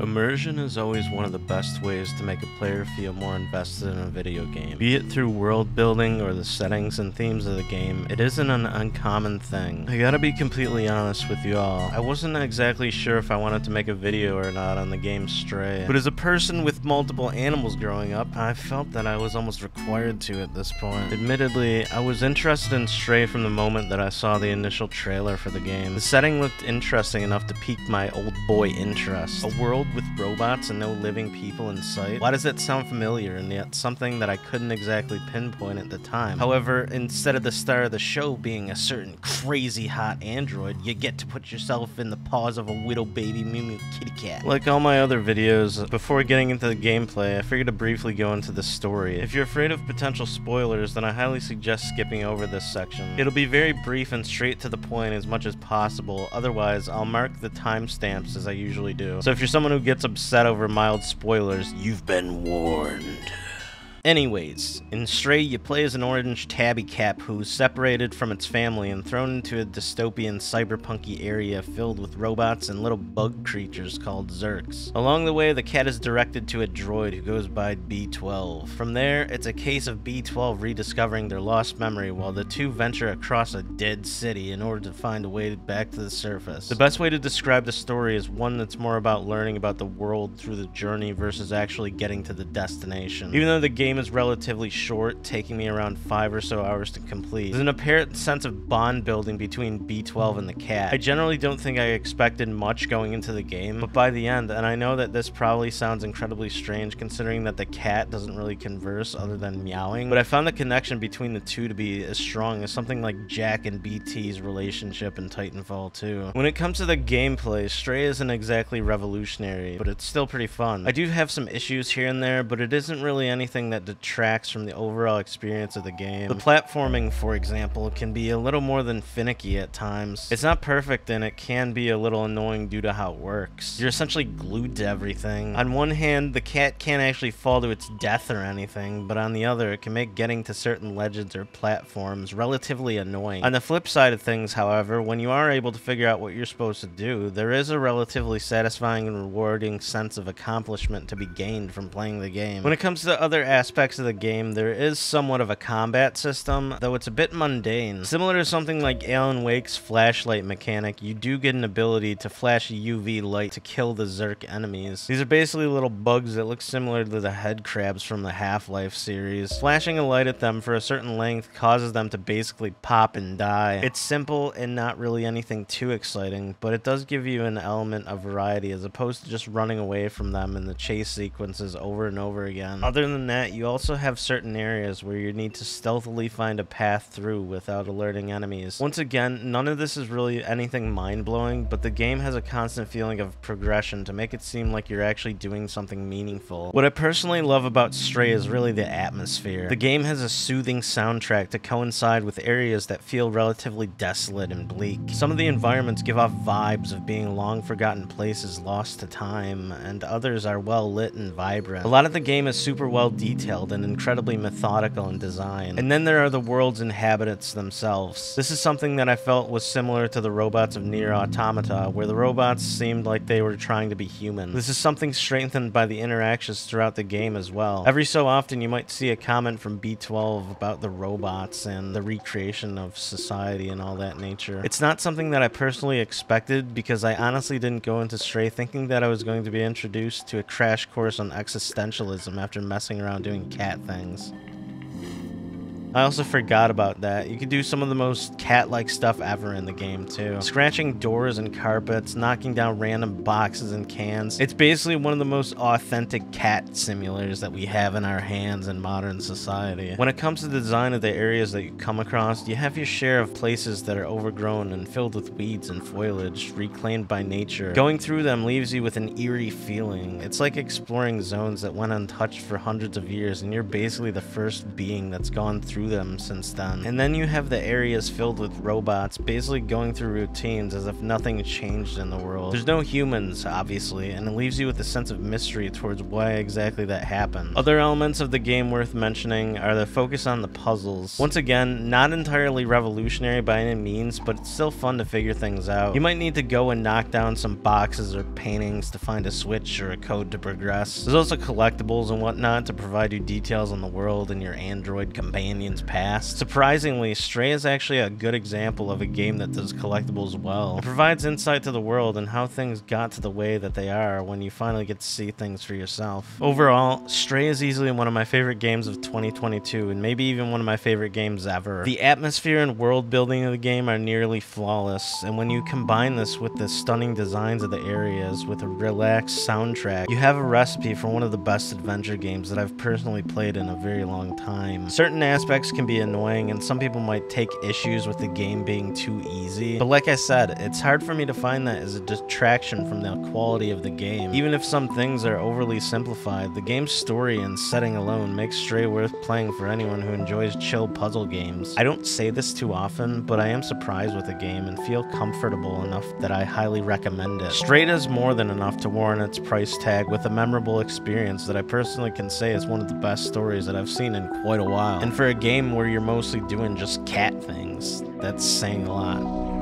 Immersion is always one of the best ways to make a player feel more invested in a video game. Be it through world building or the settings and themes of the game, it isn't an uncommon thing. I gotta be completely honest with you all, I wasn't exactly sure if I wanted to make a video or not on the game Stray, but as a person with multiple animals growing up, I felt that I was almost required to at this point. Admittedly, I was interested in Stray from the moment that I saw the initial trailer for the game. The setting looked interesting enough to pique my old boy interest. A world with robots and no living people in sight? Why does that sound familiar and yet something that I couldn't exactly pinpoint at the time? However, instead of the star of the show being a certain crazy hot android, you get to put yourself in the paws of a widow baby Mew Mew kitty cat. Like all my other videos, before getting into the gameplay, I figured to briefly go into the story. If you're afraid of potential spoilers, then I highly suggest skipping over this section. It'll be very brief and straight to the point as much as possible, otherwise I'll mark the timestamps as I usually do. So if you're someone who gets upset over mild spoilers, you've been warned. Anyways, in Stray, you play as an orange tabby cap who's separated from its family and thrown into a dystopian cyberpunky area filled with robots and little bug creatures called Zurks. Along the way, the cat is directed to a droid who goes by B12. From there, it's a case of B12 rediscovering their lost memory while the two venture across a dead city in order to find a way back to the surface. The best way to describe the story is one that's more about learning about the world through the journey versus actually getting to the destination. Even though the game game is relatively short, taking me around 5 or so hours to complete. There's an apparent sense of bond building between B12 and the cat. I generally don't think I expected much going into the game, but by the end, and I know that this probably sounds incredibly strange considering that the cat doesn't really converse other than meowing, but I found the connection between the two to be as strong as something like Jack and BT's relationship in Titanfall 2. When it comes to the gameplay, Stray isn't exactly revolutionary, but it's still pretty fun. I do have some issues here and there, but it isn't really anything that detracts from the overall experience of the game. The platforming, for example, can be a little more than finicky at times. It's not perfect and it can be a little annoying due to how it works. You're essentially glued to everything. On one hand, the cat can't actually fall to its death or anything, but on the other, it can make getting to certain legends or platforms relatively annoying. On the flip side of things, however, when you are able to figure out what you're supposed to do, there is a relatively satisfying and rewarding sense of accomplishment to be gained from playing the game. When it comes to other aspects aspects of the game, there is somewhat of a combat system, though it's a bit mundane. Similar to something like Alan Wake's flashlight mechanic, you do get an ability to flash a UV light to kill the Zurk enemies. These are basically little bugs that look similar to the head crabs from the Half-Life series. Flashing a light at them for a certain length causes them to basically pop and die. It's simple and not really anything too exciting, but it does give you an element of variety as opposed to just running away from them in the chase sequences over and over again. Other than that, you also have certain areas where you need to stealthily find a path through without alerting enemies. Once again, none of this is really anything mind-blowing, but the game has a constant feeling of progression to make it seem like you're actually doing something meaningful. What I personally love about Stray is really the atmosphere. The game has a soothing soundtrack to coincide with areas that feel relatively desolate and bleak. Some of the environments give off vibes of being long-forgotten places lost to time, and others are well lit and vibrant. A lot of the game is super well detailed detailed and incredibly methodical in design. And then there are the world's inhabitants themselves. This is something that I felt was similar to the robots of NieR Automata, where the robots seemed like they were trying to be human. This is something strengthened by the interactions throughout the game as well. Every so often you might see a comment from B12 about the robots and the recreation of society and all that nature. It's not something that I personally expected because I honestly didn't go into Stray thinking that I was going to be introduced to a crash course on existentialism after messing around doing cat things. I also forgot about that. You can do some of the most cat-like stuff ever in the game, too. Scratching doors and carpets, knocking down random boxes and cans. It's basically one of the most authentic cat simulators that we have in our hands in modern society. When it comes to the design of the areas that you come across, you have your share of places that are overgrown and filled with weeds and foliage, reclaimed by nature. Going through them leaves you with an eerie feeling. It's like exploring zones that went untouched for hundreds of years, and you're basically the first being that's gone through through them since then. And then you have the areas filled with robots basically going through routines as if nothing changed in the world. There's no humans, obviously, and it leaves you with a sense of mystery towards why exactly that happened. Other elements of the game worth mentioning are the focus on the puzzles. Once again, not entirely revolutionary by any means, but it's still fun to figure things out. You might need to go and knock down some boxes or paintings to find a switch or a code to progress. There's also collectibles and whatnot to provide you details on the world and your android past. Surprisingly, Stray is actually a good example of a game that does collectibles well. It provides insight to the world and how things got to the way that they are when you finally get to see things for yourself. Overall, Stray is easily one of my favorite games of 2022 and maybe even one of my favorite games ever. The atmosphere and world building of the game are nearly flawless, and when you combine this with the stunning designs of the areas with a relaxed soundtrack, you have a recipe for one of the best adventure games that I've personally played in a very long time. Certain aspects can be annoying and some people might take issues with the game being too easy, but like I said, it's hard for me to find that as a detraction from the quality of the game. Even if some things are overly simplified, the game's story and setting alone makes Stray worth playing for anyone who enjoys chill puzzle games. I don't say this too often, but I am surprised with the game and feel comfortable enough that I highly recommend it. Stray does more than enough to warrant its price tag with a memorable experience that I personally can say is one of the best stories that I've seen in quite a while. And for a game where you're mostly doing just cat things, that's saying a lot.